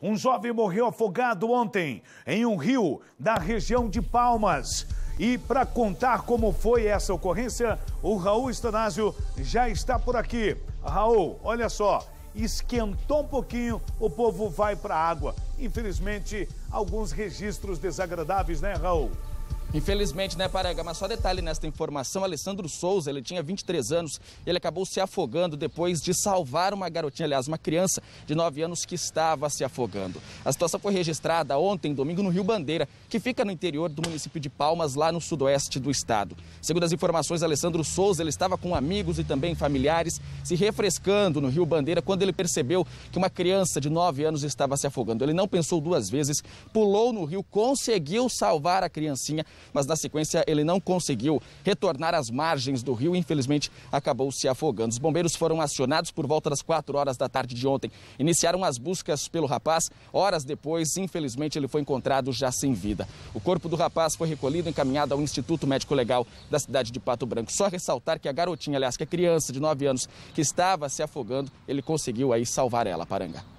Um jovem morreu afogado ontem em um rio da região de Palmas. E para contar como foi essa ocorrência, o Raul Estanásio já está por aqui. Raul, olha só, esquentou um pouquinho, o povo vai para a água. Infelizmente, alguns registros desagradáveis, né, Raul? Infelizmente, né, Parega? Mas só detalhe nesta informação: Alessandro Souza, ele tinha 23 anos, ele acabou se afogando depois de salvar uma garotinha, aliás, uma criança de 9 anos que estava se afogando. A situação foi registrada ontem, domingo, no Rio Bandeira, que fica no interior do município de Palmas, lá no sudoeste do estado. Segundo as informações, Alessandro Souza, ele estava com amigos e também familiares se refrescando no Rio Bandeira quando ele percebeu que uma criança de 9 anos estava se afogando. Ele não pensou duas vezes, pulou no rio, conseguiu salvar a criancinha mas na sequência ele não conseguiu retornar às margens do rio e infelizmente acabou se afogando. Os bombeiros foram acionados por volta das 4 horas da tarde de ontem. Iniciaram as buscas pelo rapaz. Horas depois, infelizmente, ele foi encontrado já sem vida. O corpo do rapaz foi recolhido e encaminhado ao Instituto Médico Legal da cidade de Pato Branco. Só ressaltar que a garotinha, aliás, que a criança de 9 anos que estava se afogando, ele conseguiu aí salvar ela, Paranga.